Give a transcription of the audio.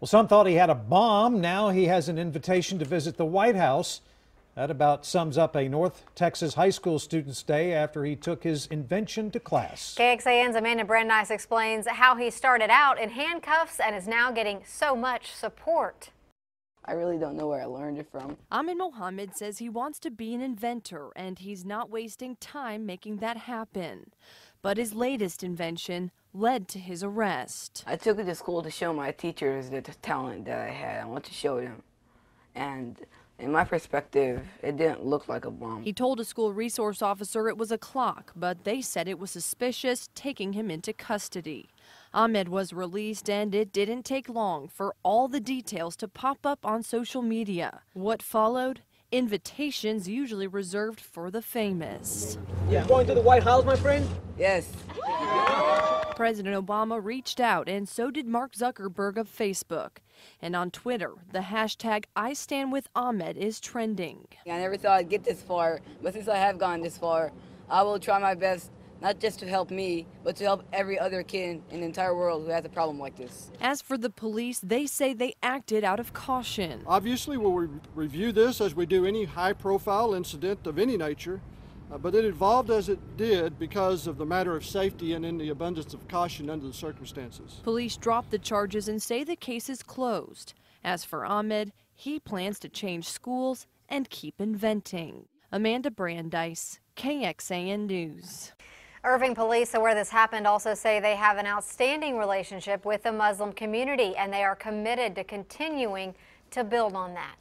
Well, some thought he had a bomb. Now he has an invitation to visit the White House. That about sums up a North Texas high school student's day after he took his invention to class. KXAN's Amanda Brandeis explains how he started out in handcuffs and is now getting so much support. I really don't know where I learned it from. Ahmed Mohamed says he wants to be an inventor and he's not wasting time making that happen. But his latest invention led to his arrest. I took it to school to show my teachers the talent that I had. I want to show them. And in my perspective, it didn't look like a bomb. He told a school resource officer it was a clock, but they said it was suspicious, taking him into custody. Ahmed was released, and it didn't take long for all the details to pop up on social media. What followed? Invitations usually reserved for the famous. Yeah. Going to the White House, my friend? Yes. President Obama reached out, and so did Mark Zuckerberg of Facebook. And on Twitter, the hashtag I Stand With Ahmed is trending. I never thought I'd get this far, but since I have gone this far, I will try my best not just to help me, but to help every other kid in the entire world who has a problem like this. As for the police, they say they acted out of caution. Obviously, we'll re review this as we do any high profile incident of any nature. Uh, but it evolved as it did because of the matter of safety and in the abundance of caution under the circumstances. Police dropped the charges and say the case is closed. As for Ahmed, he plans to change schools and keep inventing. Amanda Brandeis, KXAN News. Irving police, where this happened, also say they have an outstanding relationship with the Muslim community and they are committed to continuing to build on that.